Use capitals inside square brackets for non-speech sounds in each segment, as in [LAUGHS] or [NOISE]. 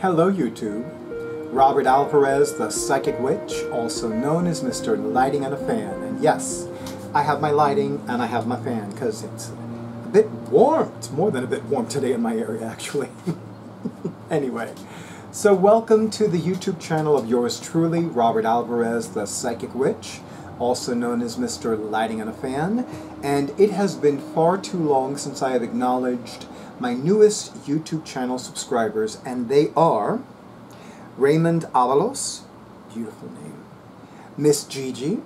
Hello YouTube. Robert Alvarez, the Psychic Witch, also known as Mr. Lighting and a Fan. And yes, I have my lighting and I have my fan because it's a bit warm. It's more than a bit warm today in my area actually. [LAUGHS] anyway, so welcome to the YouTube channel of yours truly, Robert Alvarez, the Psychic Witch, also known as Mr. Lighting and a Fan. And it has been far too long since I have acknowledged my newest YouTube channel subscribers, and they are Raymond Avalos, beautiful name, Miss Gigi,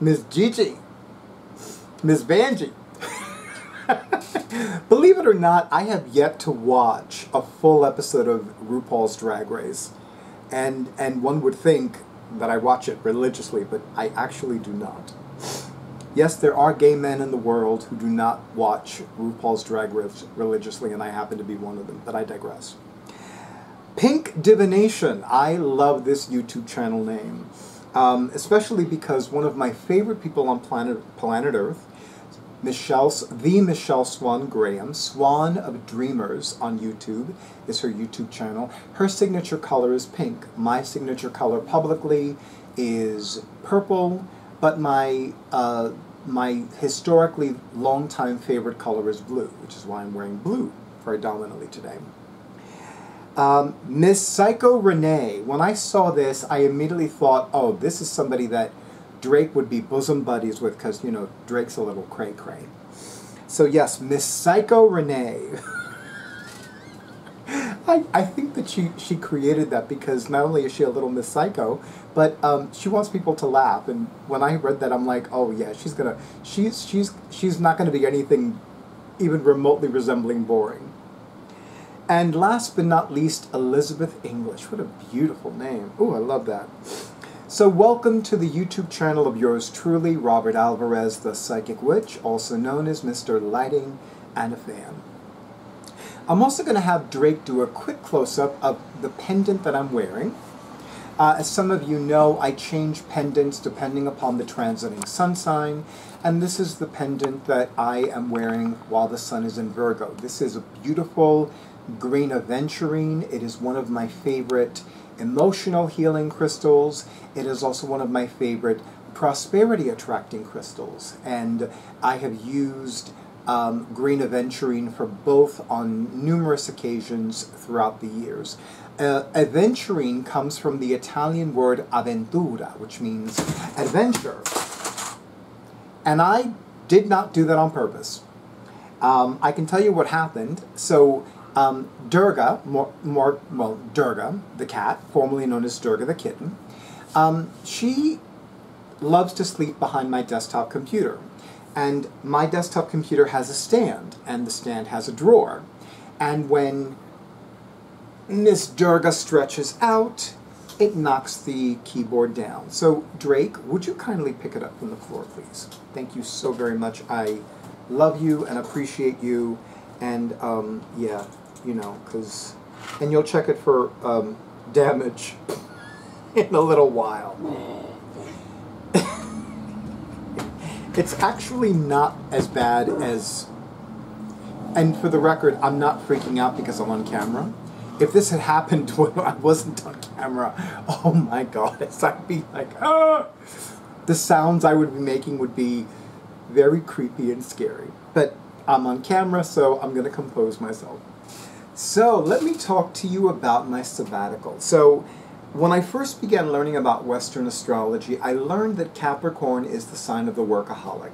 Miss Gigi, Miss Vanjie. [LAUGHS] Believe it or not, I have yet to watch a full episode of RuPaul's Drag Race. And, and one would think that I watch it religiously, but I actually do not. Yes, there are gay men in the world who do not watch RuPaul's Drag Race religiously, and I happen to be one of them, but I digress. Pink Divination. I love this YouTube channel name, um, especially because one of my favorite people on planet, planet Earth, Michelle, the Michelle Swan Graham, Swan of Dreamers on YouTube, is her YouTube channel. Her signature color is pink. My signature color publicly is purple but my uh, my historically long-time favorite color is blue, which is why I'm wearing blue predominantly today. Um, Miss Psycho Renee, when I saw this, I immediately thought, oh, this is somebody that Drake would be bosom buddies with because, you know, Drake's a little cray-cray. So yes, Miss Psycho Renee. [LAUGHS] I, I think that she, she created that because not only is she a little Miss Psycho, but um, she wants people to laugh. And when I read that, I'm like, oh yeah, she's gonna she's she's she's not gonna be anything even remotely resembling boring. And last but not least, Elizabeth English. What a beautiful name. Oh, I love that. So welcome to the YouTube channel of yours truly, Robert Alvarez, the Psychic Witch, also known as Mr. Lighting and a Fan. I'm also going to have Drake do a quick close-up of the pendant that I'm wearing. Uh, as some of you know, I change pendants depending upon the transiting sun sign, and this is the pendant that I am wearing while the sun is in Virgo. This is a beautiful green aventurine. It is one of my favorite emotional healing crystals. It is also one of my favorite prosperity attracting crystals, and I have used um, green aventurine for both on numerous occasions throughout the years. Uh, aventurine comes from the Italian word avventura, which means adventure. And I did not do that on purpose. Um, I can tell you what happened. So, um, Durga, more, more, well, Durga, the cat, formerly known as Durga the kitten, um, she loves to sleep behind my desktop computer. And my desktop computer has a stand, and the stand has a drawer. And when Miss Durga stretches out, it knocks the keyboard down. So, Drake, would you kindly pick it up from the floor, please? Thank you so very much. I love you and appreciate you. And, um, yeah, you know, because... And you'll check it for um, damage [LAUGHS] in a little while. It's actually not as bad as... And for the record, I'm not freaking out because I'm on camera. If this had happened [LAUGHS] when I wasn't on camera, oh my god, I'd be like, ah! The sounds I would be making would be very creepy and scary. But I'm on camera, so I'm going to compose myself. So, let me talk to you about my sabbatical. So, when I first began learning about Western astrology, I learned that Capricorn is the sign of the workaholic.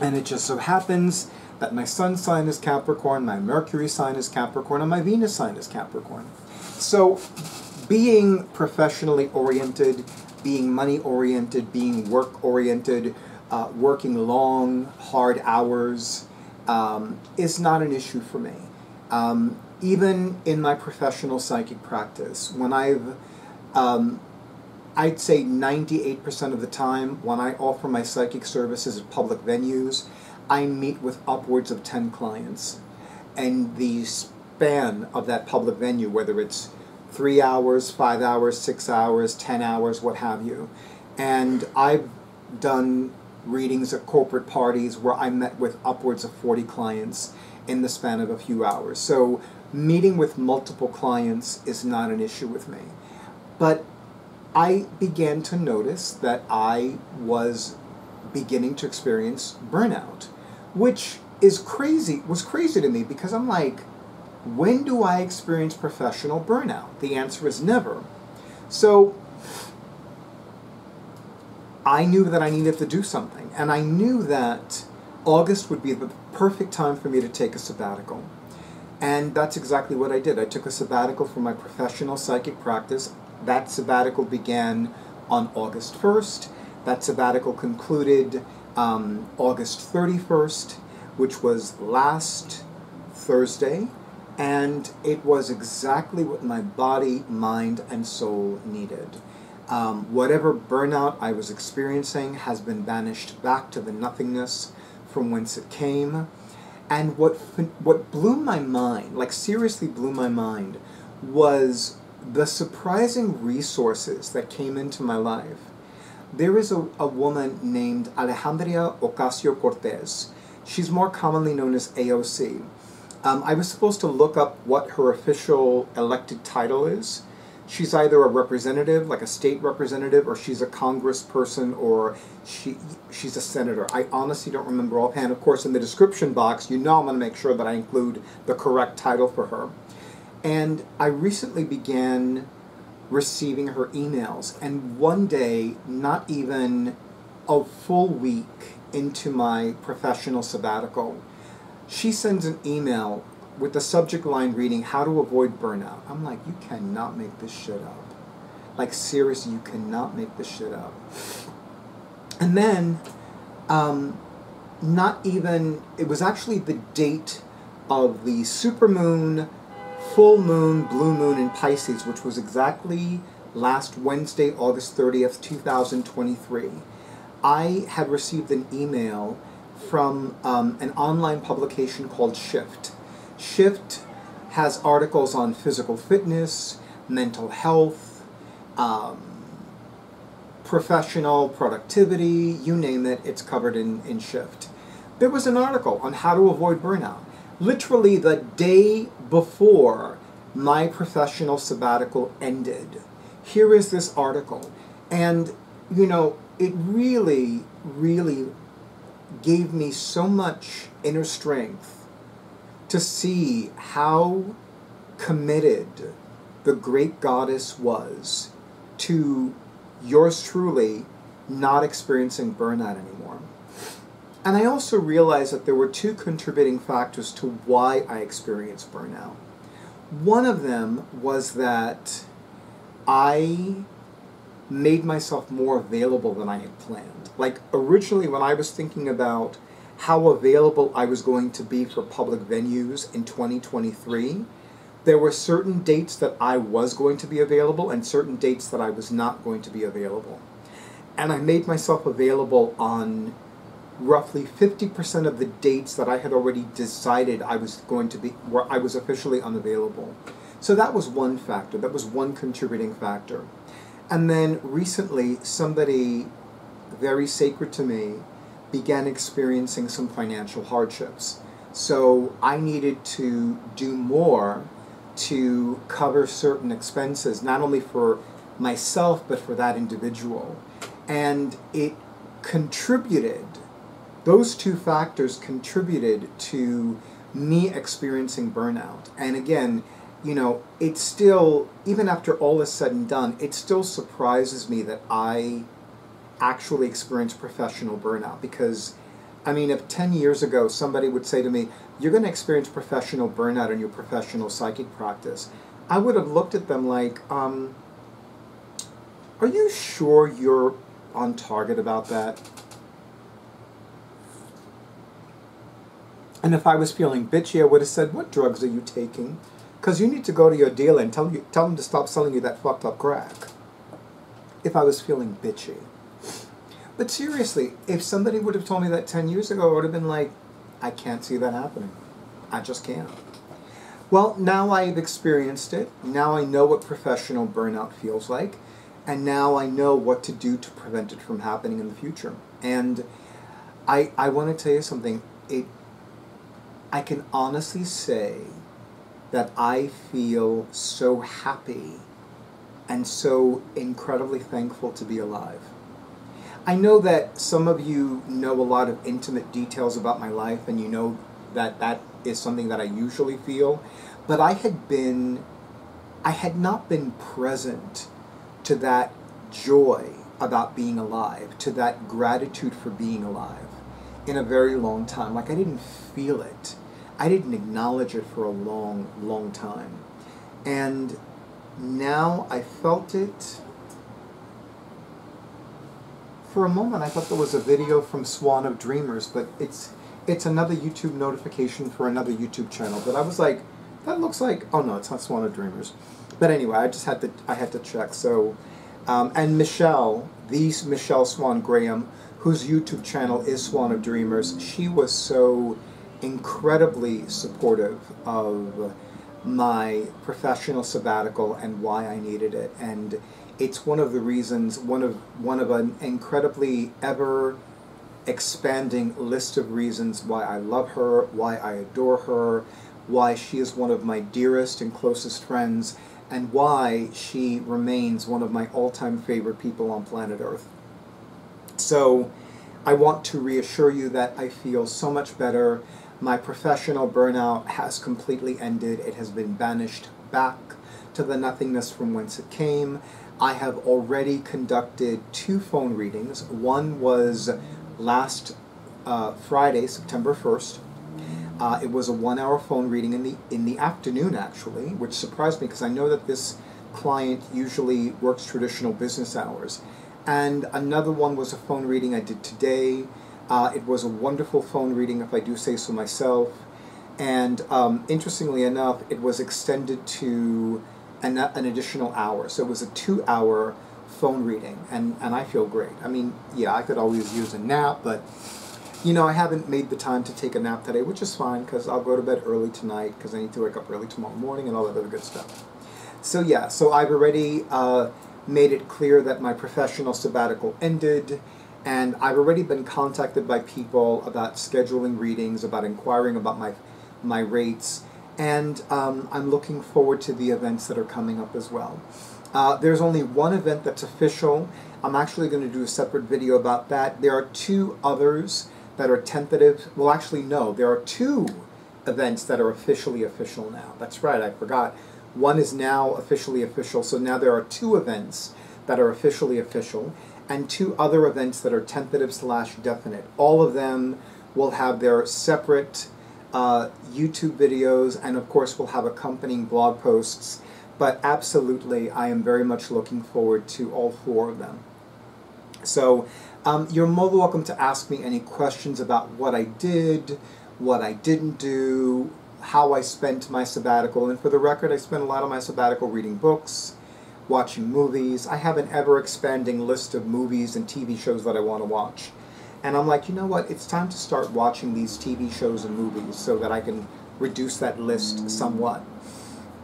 And it just so happens that my sun sign is Capricorn, my Mercury sign is Capricorn, and my Venus sign is Capricorn. So, being professionally oriented, being money oriented, being work oriented, uh, working long, hard hours um, is not an issue for me. Um, even in my professional psychic practice, when I've, um, I'd say 98% of the time, when I offer my psychic services at public venues, I meet with upwards of 10 clients. And the span of that public venue, whether it's three hours, five hours, six hours, 10 hours, what have you. And I've done readings at corporate parties where I met with upwards of 40 clients in the span of a few hours. So meeting with multiple clients is not an issue with me. But I began to notice that I was beginning to experience burnout, which is crazy, was crazy to me because I'm like, when do I experience professional burnout? The answer is never. So I knew that I needed to do something, and I knew that August would be the perfect time for me to take a sabbatical. And that's exactly what I did. I took a sabbatical from my professional psychic practice. That sabbatical began on August 1st. That sabbatical concluded um, August 31st, which was last Thursday. And it was exactly what my body, mind, and soul needed. Um, whatever burnout I was experiencing has been banished back to the nothingness from whence it came. And what what blew my mind, like seriously blew my mind, was the surprising resources that came into my life. There is a, a woman named Alejandria Ocasio Cortez. She's more commonly known as AOC. Um, I was supposed to look up what her official elected title is she's either a representative, like a state representative, or she's a congressperson, or she she's a senator. I honestly don't remember offhand. Of course, in the description box, you know I'm going to make sure that I include the correct title for her. And I recently began receiving her emails, and one day, not even a full week into my professional sabbatical, she sends an email with the subject line reading how to avoid burnout. I'm like, you cannot make this shit up. Like seriously, you cannot make this shit up. And then, um, not even it was actually the date of the supermoon, full moon, blue moon in Pisces, which was exactly last Wednesday, August 30th, 2023. I had received an email from um, an online publication called Shift Shift has articles on physical fitness, mental health, um, professional productivity, you name it, it's covered in, in Shift. There was an article on how to avoid burnout. Literally the day before my professional sabbatical ended. Here is this article. And, you know, it really, really gave me so much inner strength to see how committed the great goddess was to yours truly not experiencing burnout anymore. And I also realized that there were two contributing factors to why I experienced burnout. One of them was that I made myself more available than I had planned. Like originally, when I was thinking about how available I was going to be for public venues in 2023. There were certain dates that I was going to be available and certain dates that I was not going to be available. And I made myself available on roughly 50% of the dates that I had already decided I was going to be, where I was officially unavailable. So that was one factor, that was one contributing factor. And then recently, somebody very sacred to me began experiencing some financial hardships. So I needed to do more to cover certain expenses, not only for myself, but for that individual. And it contributed, those two factors contributed to me experiencing burnout. And again, you know, it still, even after all is said and done, it still surprises me that I actually experience professional burnout because I mean, if 10 years ago somebody would say to me, You're going to experience professional burnout in your professional psychic practice, I would have looked at them like, um, Are you sure you're on target about that? And if I was feeling bitchy, I would have said, What drugs are you taking? Because you need to go to your dealer and tell, you, tell them to stop selling you that fucked up crack. If I was feeling bitchy. But seriously, if somebody would have told me that 10 years ago, I would have been like, I can't see that happening. I just can't. Well, now I've experienced it. Now I know what professional burnout feels like. And now I know what to do to prevent it from happening in the future. And I, I want to tell you something. It, I can honestly say that I feel so happy and so incredibly thankful to be alive. I know that some of you know a lot of intimate details about my life, and you know that that is something that I usually feel, but I had been, I had not been present to that joy about being alive, to that gratitude for being alive in a very long time. Like I didn't feel it. I didn't acknowledge it for a long, long time. And now I felt it. For a moment, I thought there was a video from Swan of Dreamers, but it's it's another YouTube notification for another YouTube channel. But I was like, that looks like oh no, it's not Swan of Dreamers. But anyway, I just had to I had to check. So, um, and Michelle, these Michelle Swan Graham, whose YouTube channel is Swan of Dreamers, she was so incredibly supportive of my professional sabbatical and why I needed it. And it's one of the reasons, one of one of an incredibly ever expanding list of reasons why I love her, why I adore her, why she is one of my dearest and closest friends, and why she remains one of my all-time favorite people on planet Earth. So I want to reassure you that I feel so much better my professional burnout has completely ended. It has been banished back to the nothingness from whence it came. I have already conducted two phone readings. One was last uh, Friday, September 1st. Uh, it was a one-hour phone reading in the in the afternoon, actually, which surprised me because I know that this client usually works traditional business hours. And another one was a phone reading I did today uh, it was a wonderful phone reading, if I do say so myself. And um, interestingly enough, it was extended to an, an additional hour. So it was a two hour phone reading, and, and I feel great. I mean, yeah, I could always use a nap, but you know, I haven't made the time to take a nap today, which is fine because I'll go to bed early tonight because I need to wake up early tomorrow morning and all that other good stuff. So, yeah, so I've already uh, made it clear that my professional sabbatical ended and I've already been contacted by people about scheduling readings, about inquiring about my my rates, and um, I'm looking forward to the events that are coming up as well. Uh, there's only one event that's official. I'm actually going to do a separate video about that. There are two others that are tentative. Well, actually, no. There are two events that are officially official now. That's right, I forgot. One is now officially official, so now there are two events that are officially official and two other events that are tentative slash definite. All of them will have their separate uh, YouTube videos, and of course, we'll have accompanying blog posts. But absolutely, I am very much looking forward to all four of them. So, um, you're more than welcome to ask me any questions about what I did, what I didn't do, how I spent my sabbatical. And for the record, I spent a lot of my sabbatical reading books, watching movies. I have an ever expanding list of movies and TV shows that I want to watch. And I'm like, you know what? It's time to start watching these TV shows and movies so that I can reduce that list somewhat.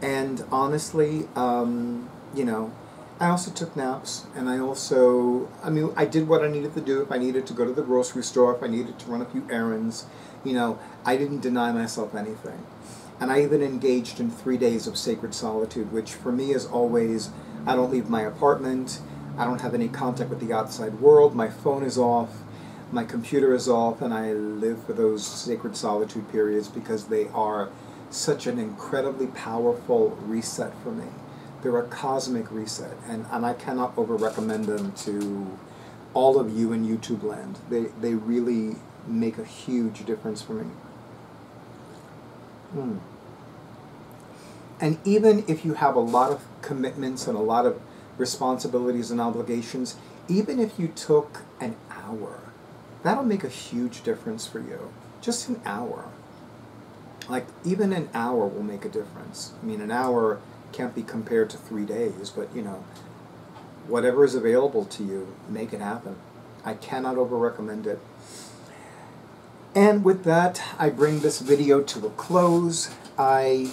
And honestly, um, you know, I also took naps and I also, I mean, I did what I needed to do. If I needed to go to the grocery store, if I needed to run a few errands, you know, I didn't deny myself anything. And I even engaged in three days of sacred solitude, which for me is always I don't leave my apartment. I don't have any contact with the outside world. My phone is off. My computer is off, and I live for those sacred solitude periods because they are such an incredibly powerful reset for me. They're a cosmic reset, and, and I cannot over recommend them to all of you in YouTube land. They, they really make a huge difference for me. Hmm. And even if you have a lot of commitments and a lot of responsibilities and obligations, even if you took an hour, that'll make a huge difference for you. Just an hour. Like, even an hour will make a difference. I mean, an hour can't be compared to three days, but you know, whatever is available to you, make it happen. I cannot over recommend it. And with that, I bring this video to a close. I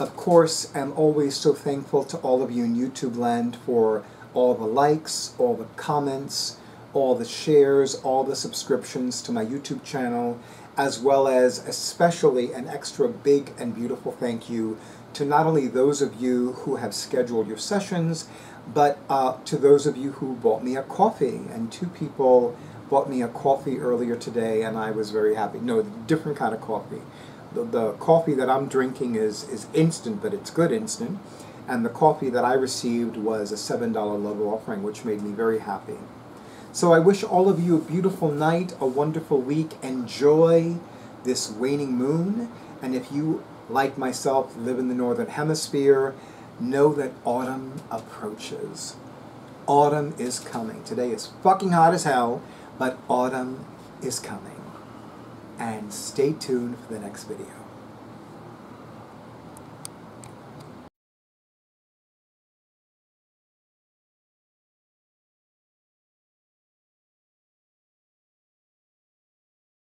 of course, am always so thankful to all of you in YouTube land for all the likes, all the comments, all the shares, all the subscriptions to my YouTube channel, as well as especially an extra big and beautiful thank you to not only those of you who have scheduled your sessions, but uh, to those of you who bought me a coffee. And two people bought me a coffee earlier today, and I was very happy. No, different kind of coffee. The, the coffee that I'm drinking is, is instant, but it's good instant. And the coffee that I received was a $7 love offering, which made me very happy. So I wish all of you a beautiful night, a wonderful week. Enjoy this waning moon. And if you, like myself, live in the Northern Hemisphere, know that autumn approaches. Autumn is coming. Today is fucking hot as hell, but autumn is coming. And stay tuned for the next video.